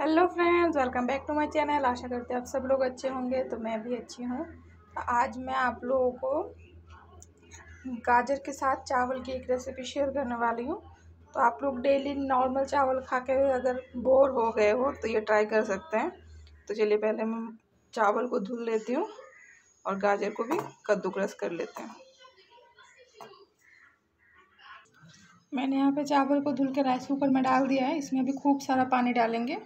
Hello friends, welcome back to my channel. आशा करते हैं आप सब लोग अच्छे होंगे तो मैं भी अच्छी हूँ। आज मैं आप लोगों को गाजर के साथ चावल की एक रेसिपी शेयर करने वाली हूँ। तो आप लोग डेली नॉर्मल चावल खा के अगर बोर हो गए हो तो ये ट्राई कर सकते हैं। तो चलिए पहले मैं चावल को धुल लेती हूँ और गाजर को भी कद्दूकस कर लेते हैं। मैंने यहाँ पे चावल को धुल के राइस कुकर में डाल दिया है। इसमें भी खूब सारा पानी डालेंगे।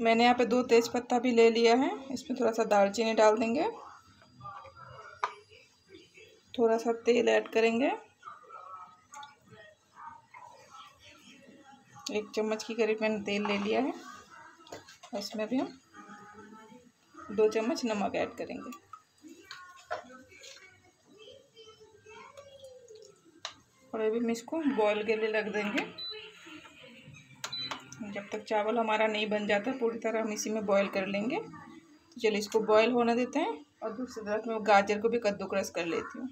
मैंने यहाँ पे दो तेज पत्ता भी ले लिया है। इसमें थोड़ा सा दालचीनी डाल देंगे। थोड़ा सा तेल ऐड करेंगे। एक चम्मच की करीब मैंने तेल ले लिया है। इसमें भी हम दो चम्मच नमक ऐड करेंगे। और अभी हम इसको बॉईल के लिए रख देंगे। जब तक चावल हमारा नहीं बन जाता, पूरी तरह हम इसी में बॉईल कर लेंगे। तो चलिए इसको बॉईल होने देते हैं और दूसरी तरफ़ मैं गाजर को भी कद्दूकस कर लेती हूँ।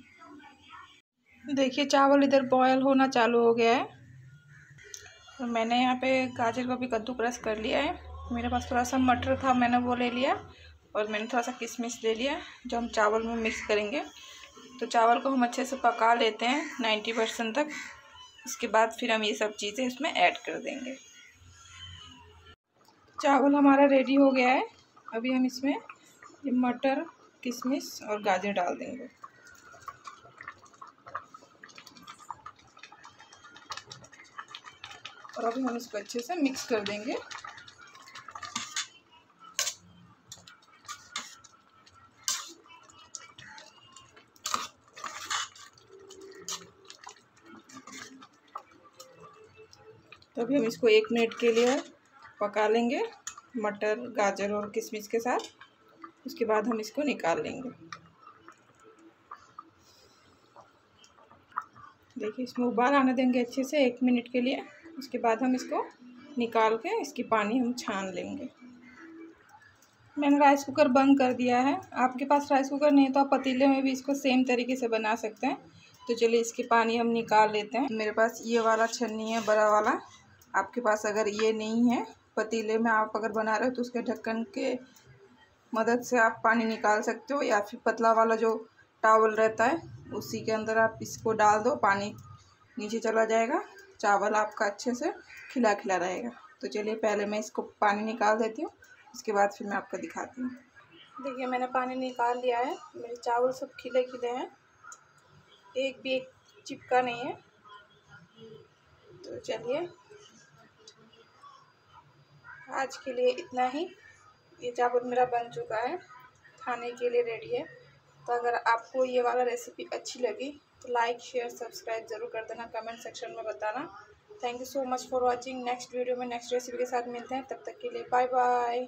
देखिए, चावल इधर बॉयल होना चालू हो गया है। तो मैंने यहाँ पे गाजर को भी कद्दूकस कर लिया है। मेरे पास थोड़ा सा मटर था, मैंने वो ले लिया और मैंने थोड़ा सा किशमिश ले लिया, जो हम चावल में मिक्स करेंगे। तो चावल को हम अच्छे से पका लेते हैं नाइन्टी परसेंट तक। उसके बाद फिर हम ये सब चीज़ें इसमें ऐड कर देंगे। चावल हमारा रेडी हो गया है। अभी हम इसमें मटर, किशमिश और गाजर डाल देंगे। और अभी हम इसको अच्छे से मिक्स कर देंगे। तो अभी हम इसको एक मिनट के लिए पका लेंगे मटर, गाजर और किशमिश के साथ। उसके बाद हम इसको निकाल लेंगे। देखिए, इसमें उबाल आने देंगे अच्छे से एक मिनट के लिए। उसके बाद हम इसको निकाल के इसकी पानी हम छान लेंगे। मैंने राइस कुकर बंद कर दिया है। आपके पास राइस कुकर नहीं तो आप पतीले में भी इसको सेम तरीके से बना सकते हैं। तो चलिए, इसकी पानी हम निकाल लेते हैं। मेरे पास ये वाला छन्नी है, बड़ा वाला। आपके पास अगर ये नहीं है पतीले में आप अगर बना रहे हो तो उसके ढक्कन के मदद से आप पानी निकाल सकते हो या फिर पतला वाला जो टावल रहता है, उसी के अंदर आप इसको डाल दो, पानी नीचे चला जाएगा, चावल आपका अच्छे से खिला खिला रहेगा। तो चलिए पहले मैं इसको पानी निकाल देती हूँ, उसके बाद फिर मैं आपको दिखाती हूँ। देखिए, मैंने पानी निकाल लिया है, मेरे चावल सब खिले खिले हैं, एक भी एक चिपका नहीं है। तो चलिए आज के लिए इतना ही। ये चावल मेरा बन चुका है। खाने के लिए रेडी है। तो अगर आपको ये वाला रेसिपी अच्छी लगी तो लाइक शेयर सब्सक्राइब ज़रूर कर देना। कमेंट सेक्शन में बताना। Thank you so much for watching next video में नेक्स्ट रेसिपी के साथ मिलते हैं। तब तक के लिए बाय बाय